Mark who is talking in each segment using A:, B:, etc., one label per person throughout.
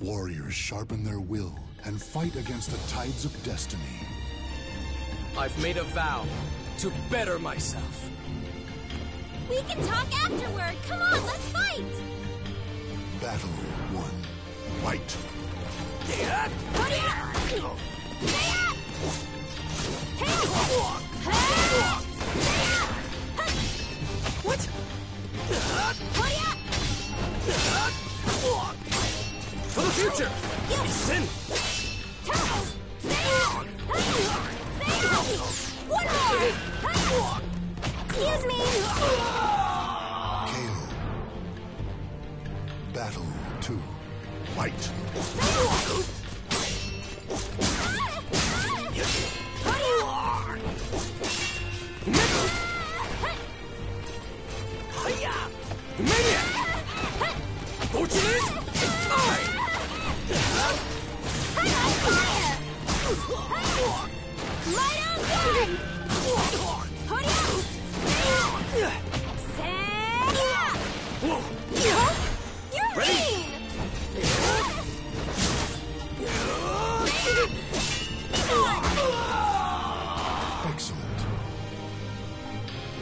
A: Warriors sharpen their will and fight against the tides of destiny.
B: I've made a vow to better myself.
C: We can talk afterward. Come on, let's fight.
A: Battle one. Fight.
B: What? Future! Sin!
C: One more! Excuse me!
A: KO. Battle two. Fight.
B: Hiya!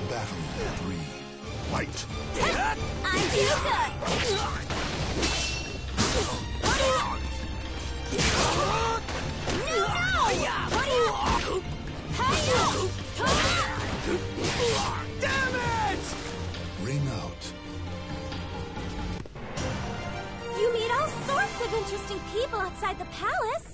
A: Battle three. Fight.
C: I'm too good!
B: Damn it!
A: Ring out.
C: You meet all sorts of interesting people outside the palace.